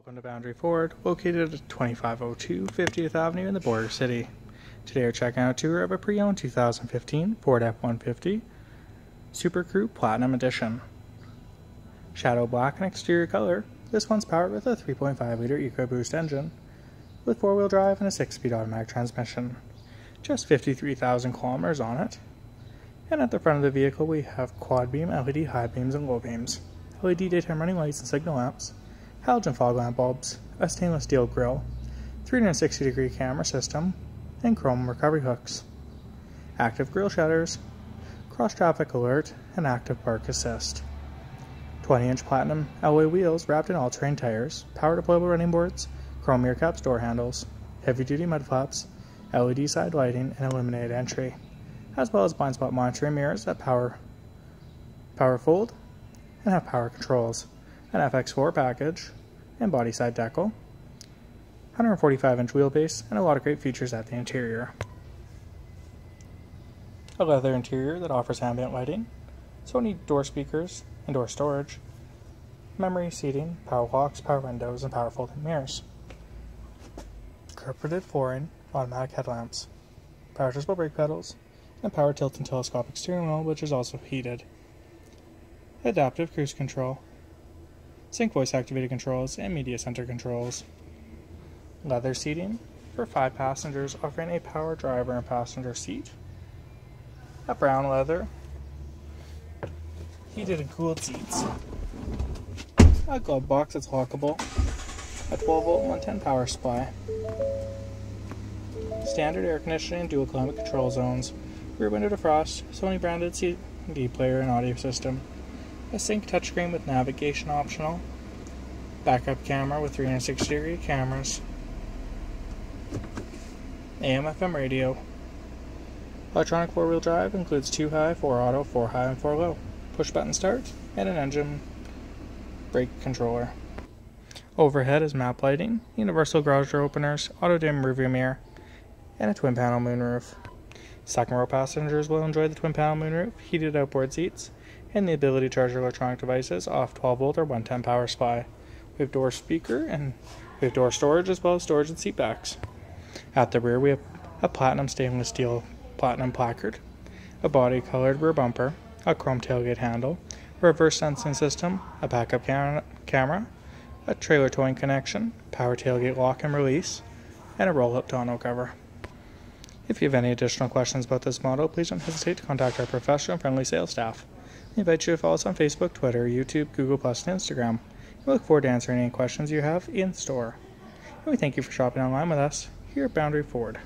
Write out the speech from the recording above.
Welcome to Boundary Ford, located at 2502 50th Avenue in the Border City. Today we're checking out a tour of a pre-owned 2015 Ford F-150 Super Crew Platinum Edition. Shadow black and exterior color, this one's powered with a 3.5-liter EcoBoost engine with four-wheel drive and a six-speed automatic transmission. Just 53,000 kilometers on it. And at the front of the vehicle we have quad beam LED high beams and low beams, LED daytime running lights and signal lamps, halogen fog lamp bulbs, a stainless steel grill, 360 degree camera system, and chrome recovery hooks. Active grille shutters, cross traffic alert, and active park assist. 20 inch platinum alloy wheels wrapped in all terrain tires, power deployable running boards, chrome mirror caps door handles, heavy duty mud flaps, LED side lighting, and illuminated entry, as well as blind spot monitoring mirrors that power, power fold and have power controls an FX4 package, and body side decal, 145 inch wheelbase, and a lot of great features at the interior. A leather interior that offers ambient lighting, Sony door speakers and door storage, memory seating, power locks, power windows, and power folding mirrors. Carpeted flooring, automatic headlamps, power adjustable brake pedals, and power tilt and telescopic steering wheel, which is also heated. Adaptive cruise control, sync voice activated controls, and media center controls. Leather seating for five passengers, offering a power driver and passenger seat. A brown leather, heated and cooled seats. A glove box that's lockable. A 12 volt 110 power supply. Standard air conditioning, dual climate control zones, rear window defrost, Sony branded CD player and audio system a sync touchscreen with navigation optional, backup camera with 360 degree cameras, AM FM radio. Electronic four wheel drive includes 2 high, 4 auto, 4 high, and 4 low, push button start, and an engine brake controller. Overhead is map lighting, universal garage door openers, auto dim rearview mirror, and a twin panel moonroof. Second row passengers will enjoy the twin panel moonroof, heated outboard seats, and the ability to charge electronic devices off 12 volt or 110 power supply. We have door speaker and we have door storage as well as storage and seat backs. At the rear we have a platinum stainless steel platinum placard, a body colored rear bumper, a chrome tailgate handle, reverse sensing system, a backup cam camera, a trailer towing connection, power tailgate lock and release, and a roll-up tonneau cover. If you have any additional questions about this model, please don't hesitate to contact our professional and friendly sales staff. We invite you to follow us on Facebook, Twitter, YouTube, Google, and Instagram. We look forward to answering any questions you have in store. And we thank you for shopping online with us here at Boundary Ford.